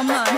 so much.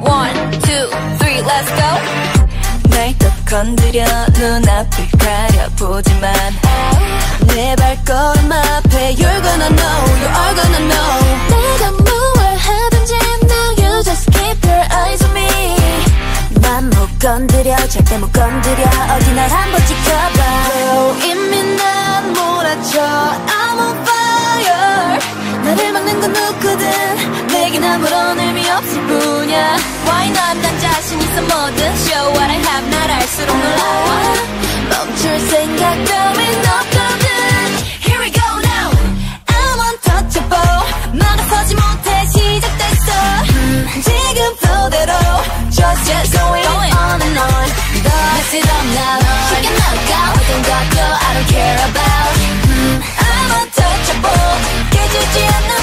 One, two, three, let's go. 건드려 눈앞을 가려보지만 내 발걸음 앞에 You're gonna know, you are gonna know 내가 뭘 하든지 now you just keep your eyes on me 난못 건드려 절대 못 건드려 어디 날 한번 지켜봐 oh, 이미 난 몰아쳐 I'm on fire 나를 막는 건 누구든 내겐 아무런 없을 뿐이야 Why not? 난 자신 있어 뭐든 Show what I have 날 알수록 놀라워 멈출 생각 따윈 없거든 Here we go now I'm untouchable 막아서지 못해 시작됐어 음, 지금 flow 대로 Just just going on and on Mess it up now knock out 어떤 것도 I don't care about 음, I'm untouchable 깨지지 않는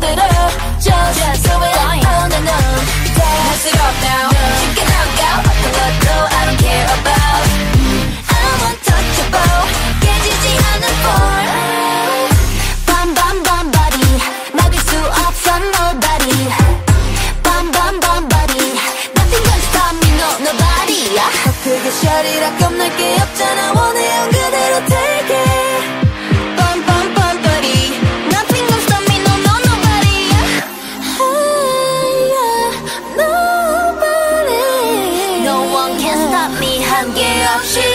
지금 한